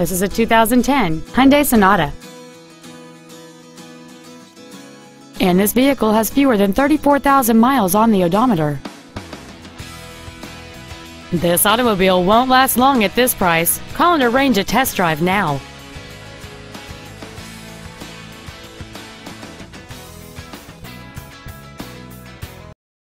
This is a 2010 Hyundai Sonata. And this vehicle has fewer than 34,000 miles on the odometer. This automobile won't last long at this price. Call and arrange a test drive now.